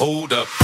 Hold up.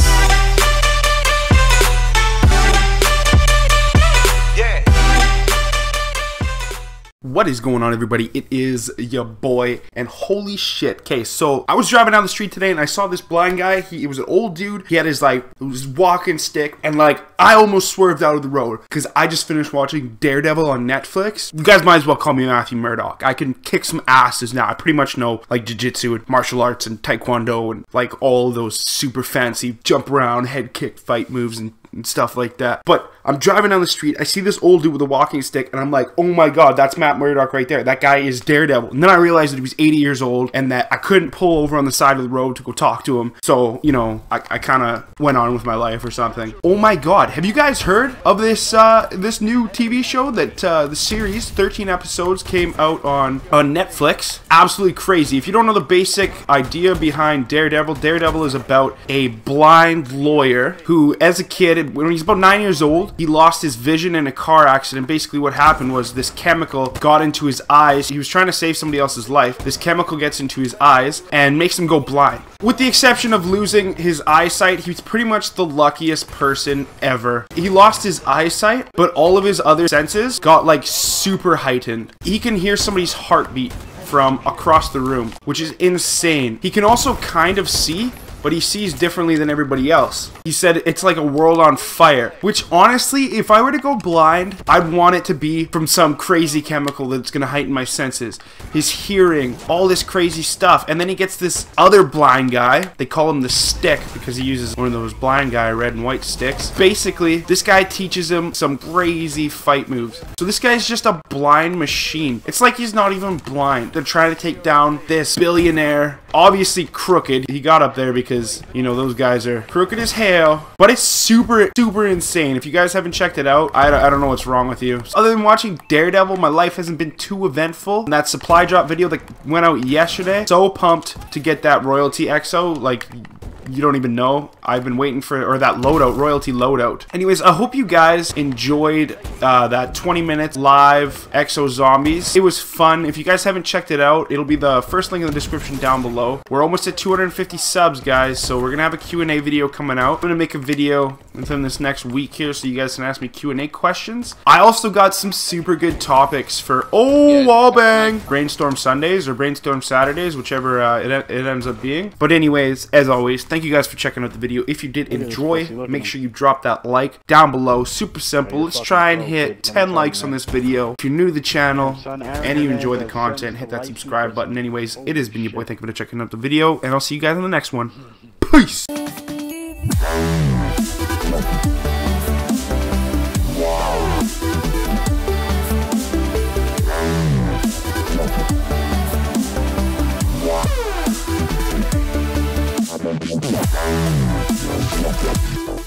What is going on, everybody? It is your boy, and holy shit. Okay, so I was driving down the street today and I saw this blind guy. He, was an old dude. He had his like his walking stick, and like I almost swerved out of the road because I just finished watching Daredevil on Netflix. You guys might as well call me Matthew Murdock. I can kick some asses now. I pretty much know like jiu-jitsu and martial arts and taekwondo and like all those super fancy jump around, head kick fight moves and and stuff like that. But I'm driving down the street, I see this old dude with a walking stick, and I'm like, oh my god, that's Matt Murdock right there. That guy is Daredevil. And then I realized that he was 80 years old and that I couldn't pull over on the side of the road to go talk to him. So, you know, I, I kind of went on with my life or something. Oh my god, have you guys heard of this uh, this new TV show that uh, the series, 13 episodes, came out on, on Netflix? Absolutely crazy. If you don't know the basic idea behind Daredevil, Daredevil is about a blind lawyer who, as a kid, when he's about nine years old, he lost his vision in a car accident. Basically, what happened was this chemical got into his eyes. He was trying to save somebody else's life. This chemical gets into his eyes and makes him go blind. With the exception of losing his eyesight, he's pretty much the luckiest person ever. He lost his eyesight, but all of his other senses got like super heightened. He can hear somebody's heartbeat from across the room, which is insane. He can also kind of see, but he sees differently than everybody else. He said it's like a world on fire, which honestly, if I were to go blind, I'd want it to be from some crazy chemical that's gonna heighten my senses. His hearing, all this crazy stuff. And then he gets this other blind guy. They call him the stick because he uses one of those blind guy red and white sticks. Basically, this guy teaches him some crazy fight moves. So this guy's just a blind machine. It's like he's not even blind. They're trying to take down this billionaire, obviously crooked. He got up there because, you know, those guys are crooked as hell. But it's super, super insane. If you guys haven't checked it out, I, I don't know what's wrong with you. Other than watching Daredevil, my life hasn't been too eventful. And that supply drop video that went out yesterday, so pumped to get that royalty EXO. Like, you don't even know. I've been waiting for, or that loadout, royalty loadout. Anyways, I hope you guys enjoyed uh, that 20 minutes live Exo Zombies. It was fun. If you guys haven't checked it out, it'll be the first link in the description down below. We're almost at 250 subs, guys, so we're gonna have a Q&A video coming out. I'm gonna make a video within this next week here so you guys can ask me Q&A questions. I also got some super good topics for, oh, wallbang! Brainstorm Sundays or Brainstorm Saturdays, whichever uh, it, it ends up being. But anyways, as always, thank you guys for checking out the video. If you did enjoy, make sure you drop that like down below. Super simple. Let's try and hit 10 likes on this video. If you're new to the channel and you enjoy the content, hit that subscribe button. Anyways, it has been your boy. Thank you for checking out the video, and I'll see you guys in the next one. Peace! Thank you.